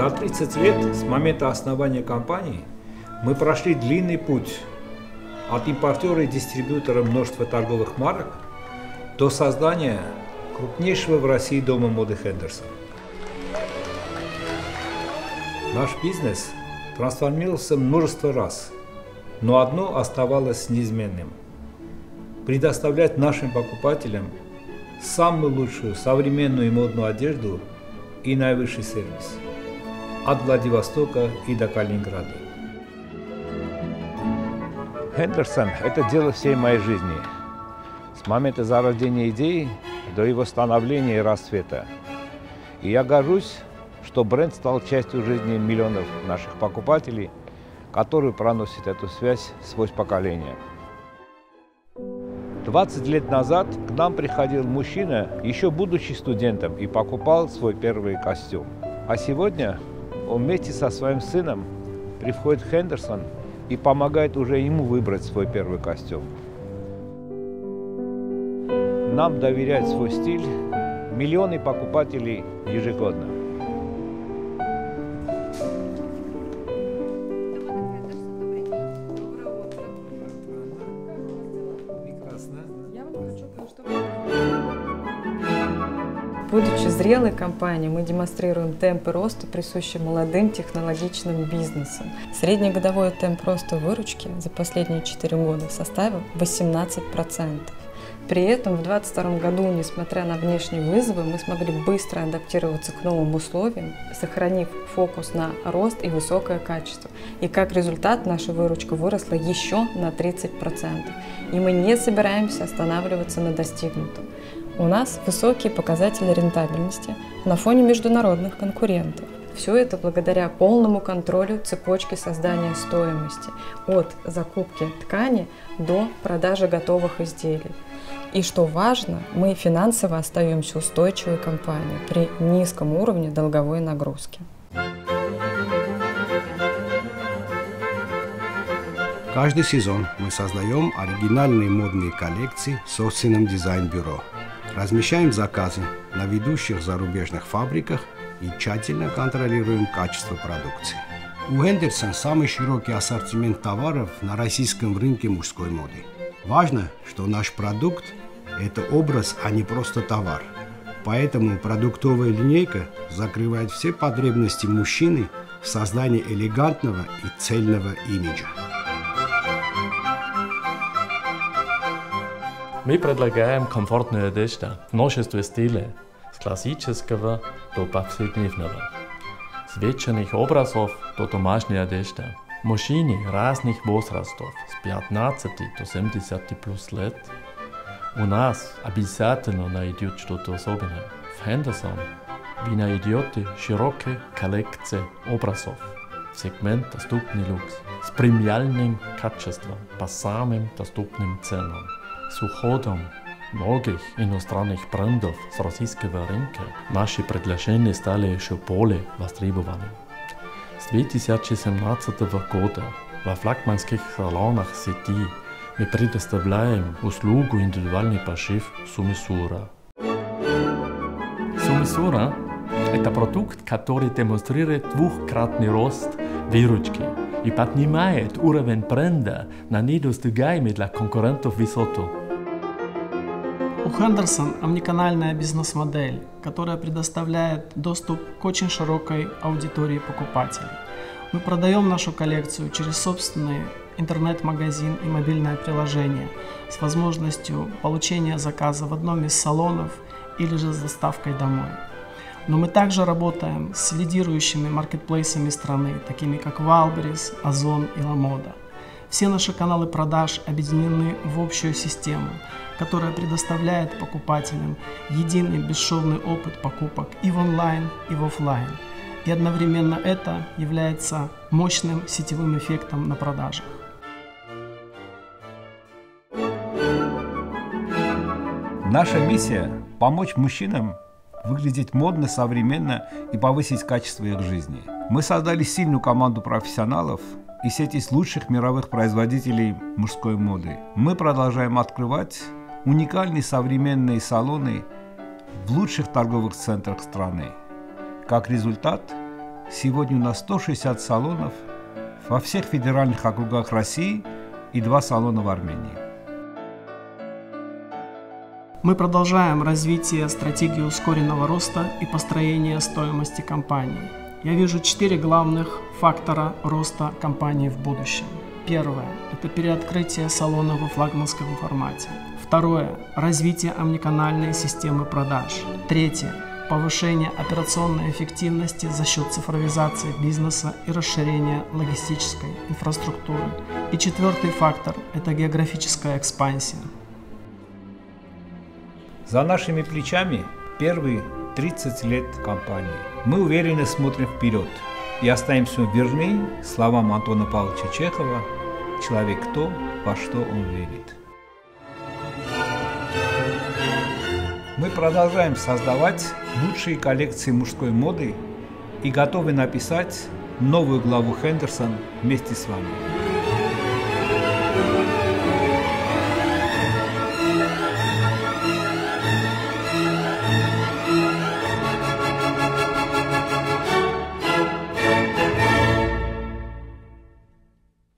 За 30 лет с момента основания компании мы прошли длинный путь от импортера и дистрибьютора множества торговых марок до создания крупнейшего в России дома моды Хендерсон. Наш бизнес трансформировался множество раз, но одно оставалось неизменным – предоставлять нашим покупателям самую лучшую современную и модную одежду и наивысший сервис от Владивостока и до Калининграда. Хендерсон – это дело всей моей жизни. С момента зарождения идеи до его становления и расцвета. И я горжусь, что бренд стал частью жизни миллионов наших покупателей, которые проносят эту связь сквозь поколения. 20 лет назад к нам приходил мужчина, еще будучи студентом, и покупал свой первый костюм. А сегодня он вместе со своим сыном приходит Хендерсон и помогает уже ему выбрать свой первый костюм. Нам доверяют свой стиль миллионы покупателей ежегодно. Будучи зрелой компанией, мы демонстрируем темпы роста, присущие молодым технологичным бизнесам. Среднегодовой темп роста выручки за последние 4 года составил 18%. При этом в 2022 году, несмотря на внешние вызовы, мы смогли быстро адаптироваться к новым условиям, сохранив фокус на рост и высокое качество. И как результат наша выручка выросла еще на 30%. И мы не собираемся останавливаться на достигнутом. У нас высокие показатели рентабельности на фоне международных конкурентов. Все это благодаря полному контролю цепочки создания стоимости от закупки ткани до продажи готовых изделий. И что важно, мы финансово остаемся устойчивой компанией при низком уровне долговой нагрузки. Каждый сезон мы создаем оригинальные модные коллекции с собственным дизайн-бюро – Размещаем заказы на ведущих зарубежных фабриках и тщательно контролируем качество продукции. У Хендерсон самый широкий ассортимент товаров на российском рынке мужской моды. Важно, что наш продукт – это образ, а не просто товар. Поэтому продуктовая линейка закрывает все потребности мужчины в создании элегантного и цельного имиджа. Мы предлагаем комфортную одежду, множество стилей, с классического до повседневного, с вечерних образов до домашней одежды. Мужчины разных возрастов, с 15 до 70 плюс лет. У нас обязательно найдет что-то особенное. В Хендерсон вы найдете широкие коллекции образов в сегмент доступный люкс с премиальным качеством по самым доступным ценам. С уходом многих иностранных брендов с российского рынка наши предложения стали еще более востребованы. С 2017 года во флагманских салонах сети мы предоставляем услугу индивидуальный пошив Сумисура. Сумисура – это продукт, который демонстрирует двухкратный рост выручки и поднимает уровень бренда на недостигаемый для конкурентов высоту. У Henderson омниканальная бизнес-модель, которая предоставляет доступ к очень широкой аудитории покупателей. Мы продаем нашу коллекцию через собственный интернет-магазин и мобильное приложение с возможностью получения заказа в одном из салонов или же с доставкой домой. Но мы также работаем с лидирующими маркетплейсами страны, такими как Wildberries, Озон и LaModa. Все наши каналы продаж объединены в общую систему, которая предоставляет покупателям единый бесшовный опыт покупок и в онлайн, и в офлайн. И одновременно это является мощным сетевым эффектом на продажах. Наша миссия – помочь мужчинам выглядеть модно, современно и повысить качество их жизни. Мы создали сильную команду профессионалов, и сеть из лучших мировых производителей мужской моды. Мы продолжаем открывать уникальные современные салоны в лучших торговых центрах страны. Как результат, Сегодня у нас 160 салонов во всех федеральных округах России и два салона в Армении. Мы продолжаем развитие стратегии ускоренного роста и построения стоимости компании. Я вижу четыре главных фактора роста компании в будущем. Первое – это переоткрытие салона во флагманском формате. Второе – развитие омниканальной системы продаж. Третье – повышение операционной эффективности за счет цифровизации бизнеса и расширения логистической инфраструктуры. И четвертый фактор – это географическая экспансия. За нашими плечами первые 30 лет компании. Мы уверенно смотрим вперед и останемся верны словам Антона Павловича Чехова «Человек то, во что он верит». Мы продолжаем создавать лучшие коллекции мужской моды и готовы написать новую главу Хендерсон вместе с вами.